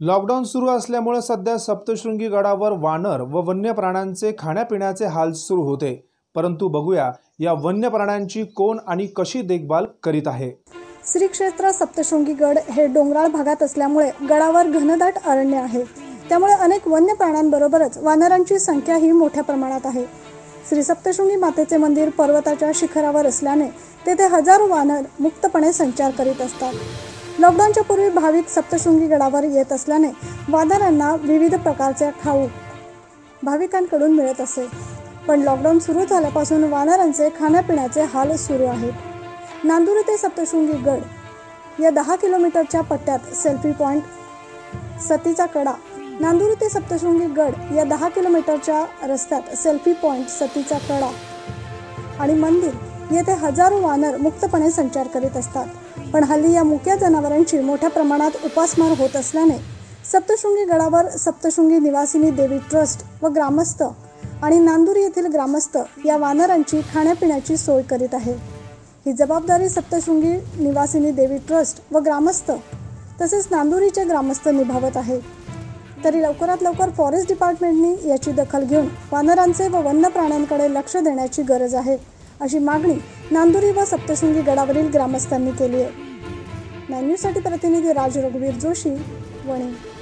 Lockdown सुरू असल्यामुळे सध्या सप्तशृंगी गडावर वानर व वन्य प्राण्यांचे खाण्यापिण्याचे हाल सुरू होते. परंतु बघूया या वन्य प्राण्यांची कोण आणि कशी देखभाल करीत आहे? श्री क्षेत्र सप्तशृंगी गड हे डोंगराळ भागात असल्यामुळे गडावर घनदाट अरण्य आहे. त्यामुळे अनेक वन्य प्राण्यांबरोबरच वानरांची संख्याही मोठ्या प्रमाणात आहे. श्री सप्तशृंगी मातेचे मंदिर पर्वताच्या शिखरावर असल्याने तेथे हजारो वानर मुक्तपणे संचार करीत असतात. लॉकडाऊनच्या पूर्वी भाविक सप्तशृंगी गडावर येत असल्याने वानरांना विविध प्रकारचे खाऊ भाविकांकडून मिळत असे. पण लॉकडाऊन सुरू झाल्यापासून वानरांचे खाण्यापिण्याचे हाल सुरू आहेत. नांदुरी ते सप्तशृंगी गड या दहा किलोमीटरच्या पट्ट्यात सेल्फी पॉईंट सतीचा कडा नांदुरी ते सप्तशृंगी गड या दहा किलोमीटरच्या रस्त्यात सेल्फी पॉईंट सतीचा कडा आणि मंदिर येथे हजारो वानर मुक्तपणे संचार करीत असतात. पण हल्ली या मुक्या जनावरांची मोठ्या प्रमाणात उपासमार होत असल्याने सप्तशृंगी गडावर सप्तशृंगी निवासिनी देवी ट्रस्ट व ग्रामस्थ आणि नांदूर येथील ग्रामस्थ या वानरांची खाण्यापिण्याची सोय करीत आहे. ही जबाबदारी सप्तशृंगी निवासिनी देवी ट्रस्ट व ग्रामस्थ तसेच नांदुरीचे ग्रामस्थ निभावत आहे. तरी लवकरात लवकर फॉरेस्ट डिपार्टमेंटनी याची दखल घेऊन वानरांचे व वन्य प्राण्यांकडे लक्ष देण्याची गरज आहे. अशी मागणी नांदुरी व सप्तशृंगी गडावरील ग्रामस्थांनी केली आहे. मॅन्यूसाठी न्यूजसाठी प्रतिनिधी राज रघुवीर जोशी वणी.